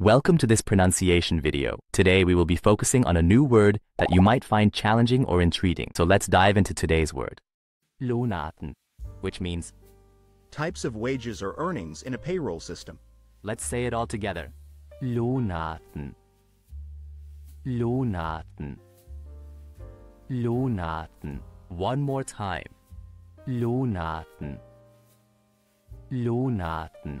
Welcome to this pronunciation video. Today we will be focusing on a new word that you might find challenging or intriguing. So let's dive into today's word. Lohnarten, which means, Types of wages or earnings in a payroll system. let's say it all together. Lohnarten. Lohnarten. Lohnarten. One more time. Lohnarten. Lohnarten.